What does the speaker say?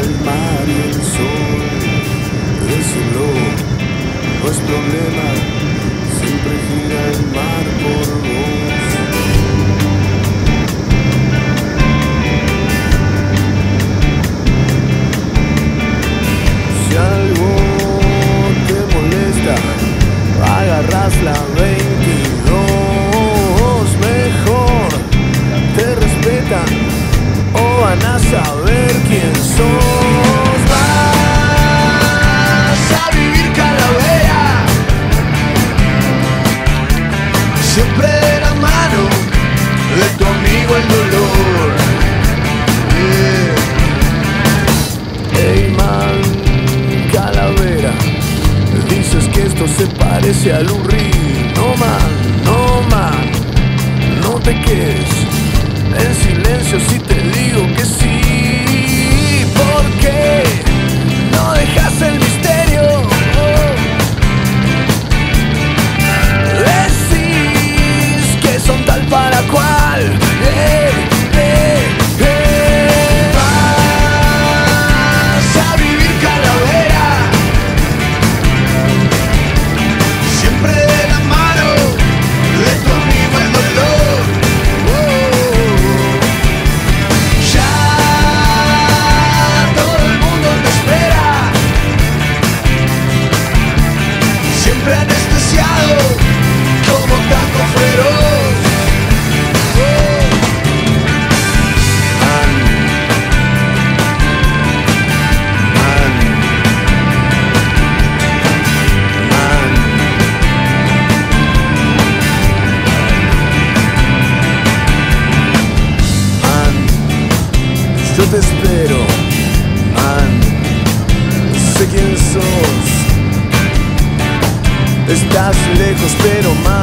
el mar y el sol. Resuelvo, no es problema. siempre de la mano de tu amigo el dolor. Yeah. Hey man, calavera, dices que esto se parece al urri. No man, no man, no te quedes en silencio si te... siempre anestesiado como taco feroz. te espero, man. Sé quién soy. Estás lejos pero más